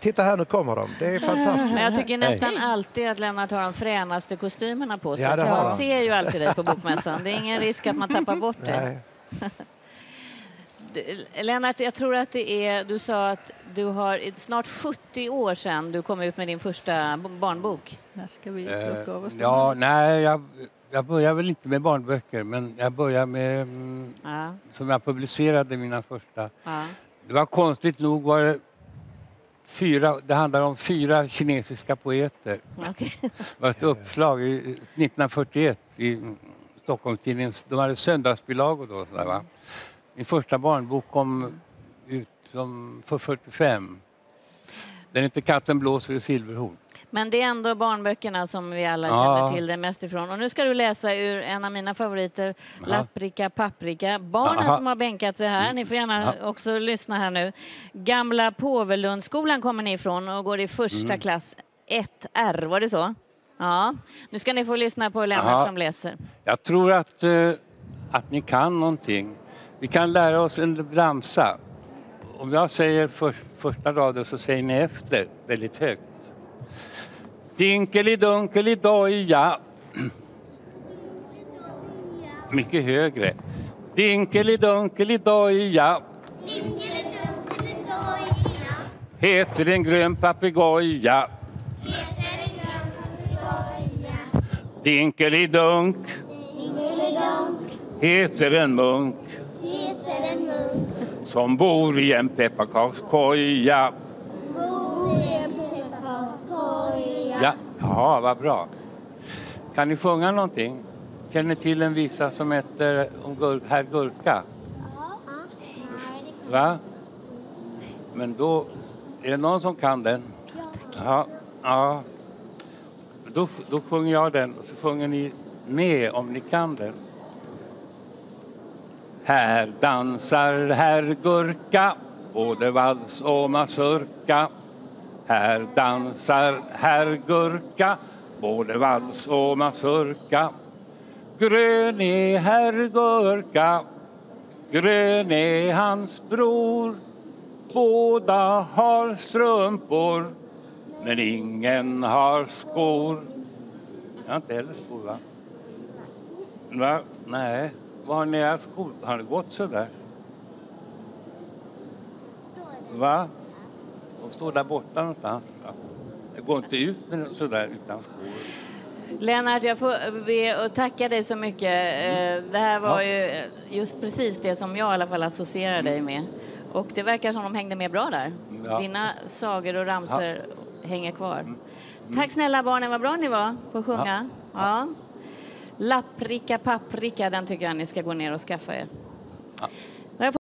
titta här, nu kommer de. Det är fantastiskt. Men jag tycker nästan alltid att Lennart har de fränaste kostymerna på sig. Ja, jag han. ser ju alltid dig på Bokmässan. Det är ingen risk att man tappar bort dig. Lennart, jag tror att det är... Du sa att du har snart 70 år sedan du kom ut med din första barnbok. Där ska vi Eh, plocka av oss de ja, nej, jag, jag började väl inte med barnböcker, men jag började med, mm, Ja, som jag publicerade mina första. ja. Det var konstigt nog var det fyra, det handlar om fyra kinesiska poeter. okej. Det var ett uppslag i 1941 i Stockholmstidningen. De hade söndagsbilagor då. Sådär, va? Min första barnbok kom ut som för 45. Den heter Katten blåser i silverhorn. Men det är ändå barnböckerna som vi alla Ja. känner till det mest ifrån. Och nu ska du läsa ur en av mina favoriter, Lapprika Paprika. Barnen Aha. som har bänkat sig här, ni får gärna också lyssna här nu. Gamla Påvelundsskolan kommer ni ifrån och går i första Mm. klass 1R, var det så? Ja. Nu ska ni få lyssna på Lennart Aha. som läser. Jag tror att, eh, att ni kan någonting. Vi kan lära oss en ramsa. Om jag säger för, första raden så säger ni efter väldigt högt. Dinkelidunkelidoja. Mycket högre. Dinkelidunkelidoja. Heter en grön papegoja. Dinkelidunk. Heter en munk. Som bor i en pepparkakskoja. Ja, jaha, vad bra. Kan ni sjunga någonting? Känner ni till en visa som heter om Herr Gurka? Va? Men då, är det någon som kan den? Ja, ja. Då, då sjunger jag den och så sjunger ni med om ni kan den. Här dansar herr Gurka både vals och mazurka. Här dansar herr Gurka både vals och mazurka. Grön är herr Gurka, grön är hans bror. Båda har strumpor, men ingen har skor. Jag har inte heller skor, va? va? Nej. Var har ni era skor? Har det gått så där? Va? De står där borta någonstans. Det går inte ut med så där utan skor. Lennart, jag får be och tacka dig så mycket. Eh, Det här var Ja. ju just precis det som jag i alla fall associerar dig med. Och det verkar som de hängde med bra där. Ja. Dina sagor och ramsor hänger kvar. Tack snälla barnen, vad bra ni var på att sjunga. Ja. Lapprika paprika, den tycker jag ni ska gå ner och skaffa er.